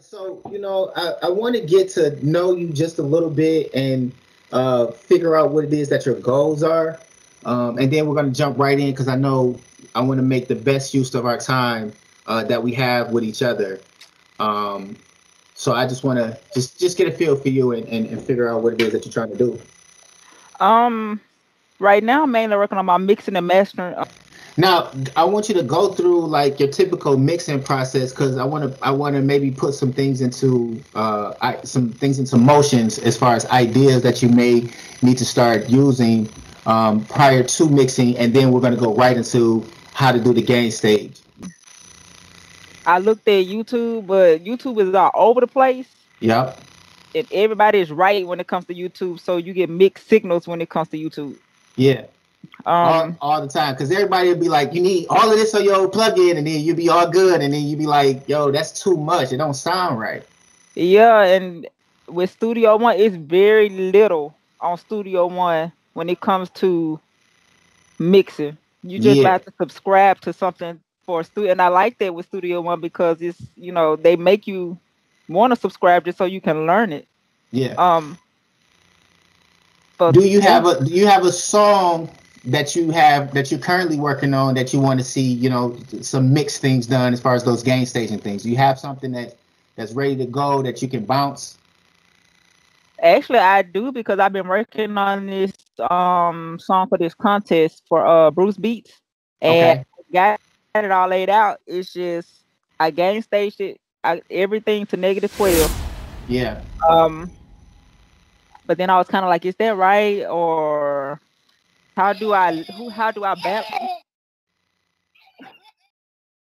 so you know, I, I want to get to know you just a little bit and uh, figure out what it is that your goals are, um, and then we're gonna jump right in because I know I want to make the best use of our time uh, that we have with each other. Um, so I just want to just just get a feel for you and, and, and figure out what it is that you're trying to do. Um, right now, I'm mainly working on my mixing and mastering. Now, I want you to go through like your typical mixing process because I want to I want to maybe put some things into uh I, some things into motions as far as ideas that you may need to start using um, prior to mixing, and then we're going to go right into how to do the gain stage. I looked at YouTube, but YouTube is all over the place. Yep. And everybody is right when it comes to YouTube, so you get mixed signals when it comes to YouTube. Yeah. Um, all, all the time because everybody will be like, you need all of this on your plug-in, and then you'll be all good, and then you'll be like, yo, that's too much. It don't sound right. Yeah, and with Studio One, it's very little on Studio One when it comes to mixing. You just Yeah. have to subscribe to something for studio, and I like that with Studio One because it's you know they make you want to subscribe just so you can learn it. Yeah. Um, but do you have a do you have a song that you have that you're currently working on that you want to see you know some mixed things done as far as those gain staging things? You have something that that's ready to go that you can bounce? Actually, I do because I've been working on this um song for this contest for uh Bruce Beats, and got it all laid out. It's just I gain staged it, I, everything to negative twelve. yeah. Um, but then I was kind of like, is that right? Or how do I who how do I balance